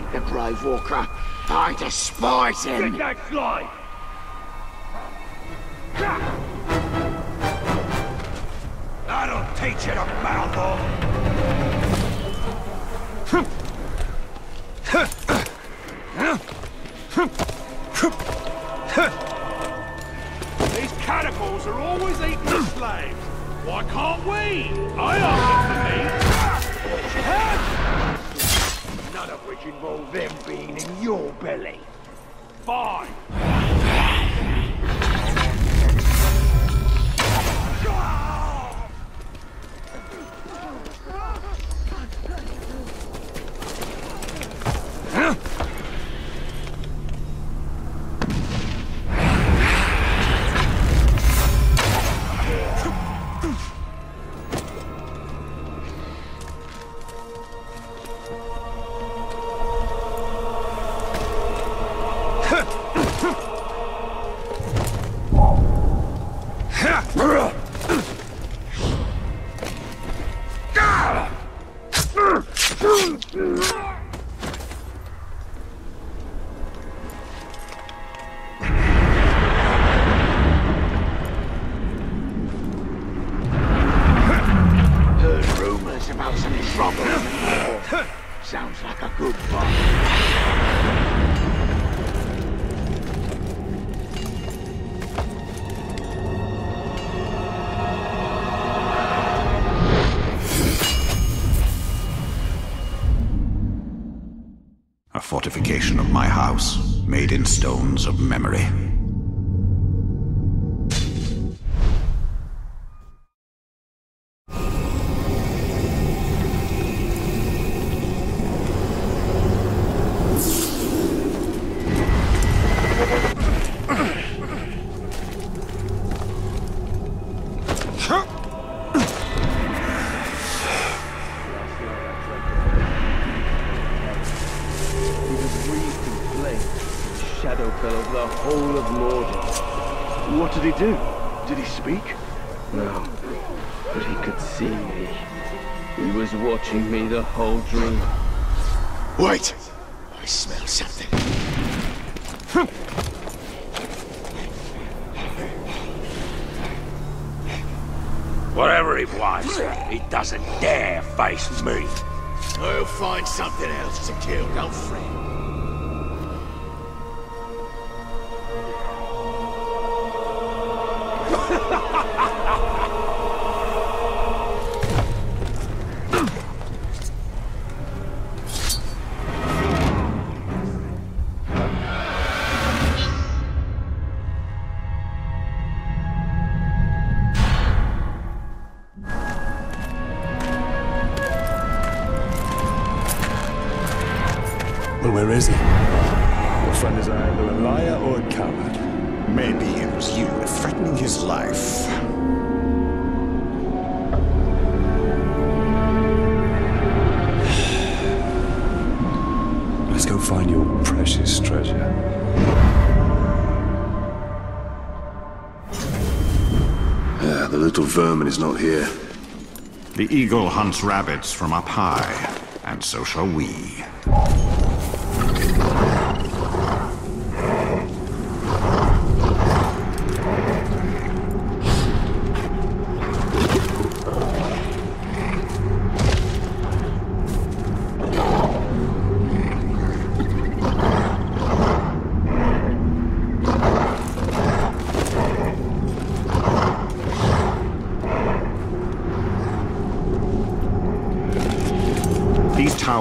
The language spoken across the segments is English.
hate the Grave Walker. I despise him. Get that slide! That'll teach you to mouth off! These cannibals are always eating slaves. Why can't we? I ask for me. None of which involve them being in your belly. Fine. Ah! Fortification of my house, made in stones of memory. What did he do? Did he speak? No, but he could see me. He was watching me the whole dream. Wait! I smell something. Whatever he wants, he doesn't dare face me. I'll find something else to kill, don't fret. Where is he? Your friend is either a liar or a coward. Maybe it was you threatening his life. Let's go find your precious treasure. Ah, the little vermin is not here. The eagle hunts rabbits from up high, and so shall we.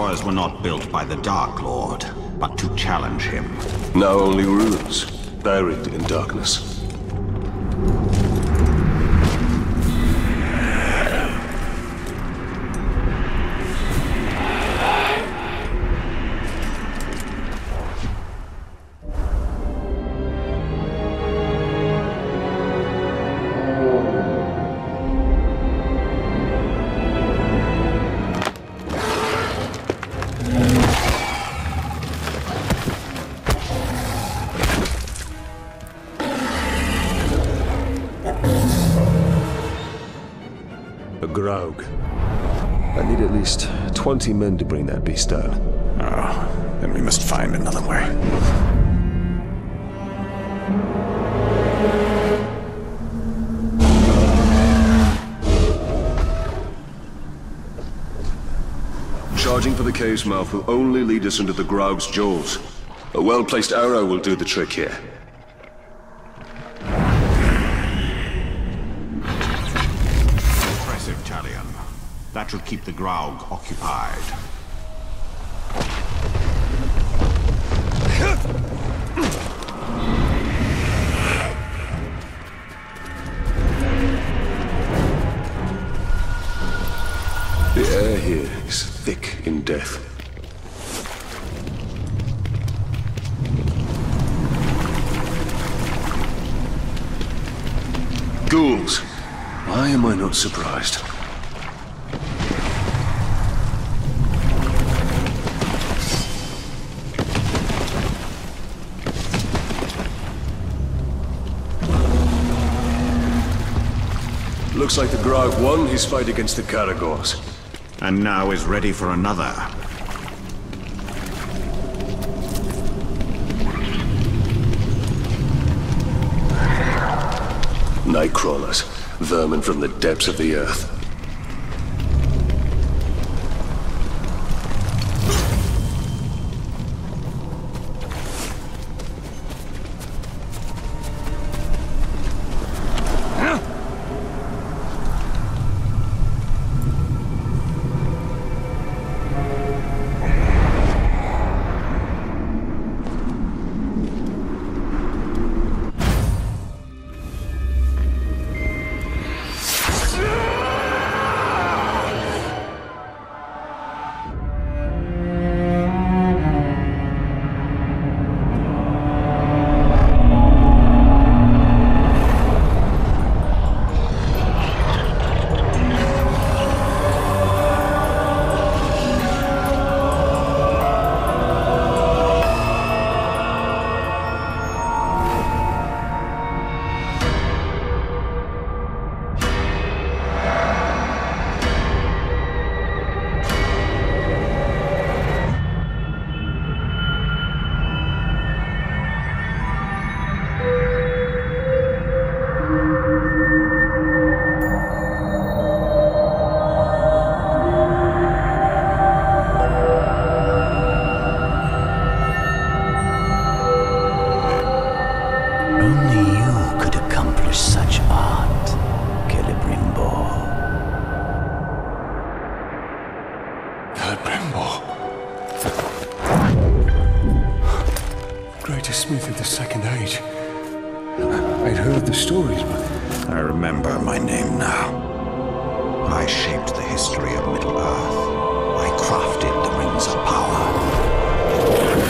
Towers were not built by the Dark Lord, but to challenge him. Now only ruins, buried in darkness. Graug. I need at least 20 men to bring that beast down. Oh, then we must find another way. Charging for the cave's mouth will only lead us into the Graug's jaws. A well-placed arrow will do the trick here. That should keep the Graug occupied. The air here is thick in death. Ghouls. Why am I not surprised? Looks like the Graug won his fight against the Caragors. And now is ready for another. Nightcrawlers, vermin from the depths of the earth. Heard the stories, but I remember my name now. I shaped the history of Middle-earth. I crafted the Rings of Power.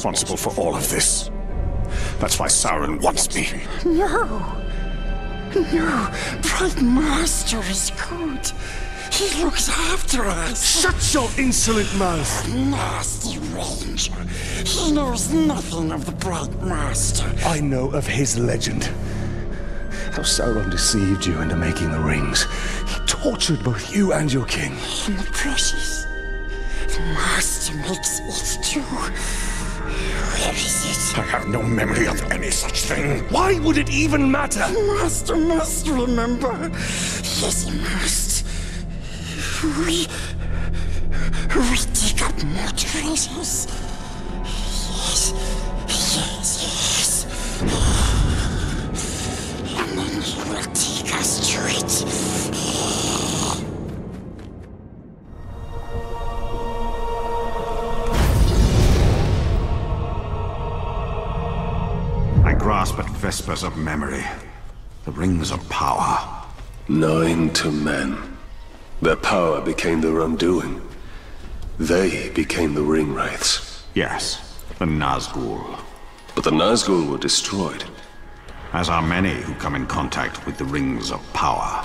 Responsible for all of this. That's why Sauron wants me. No. No. Bright Master is good. He looks after us. Shut your insolent mouth! Nasty ranger. He knows nothing of the Bright Master. I know of his legend. How Sauron deceived you into making the rings. He tortured both you and your king. And the precious. The Master makes it too. Where is it? I have no memory of any such thing. Why would it even matter? Master must remember. Yes, he must. We... We dig up more treasures. Yes, yes, yes. And then he will take us to it. At vespers of memory. The rings of power. Nine to men. Their power became their undoing. They became the ring wraiths. Yes, the Nazgul. But the Nazgul were destroyed. As are many who come in contact with the rings of power.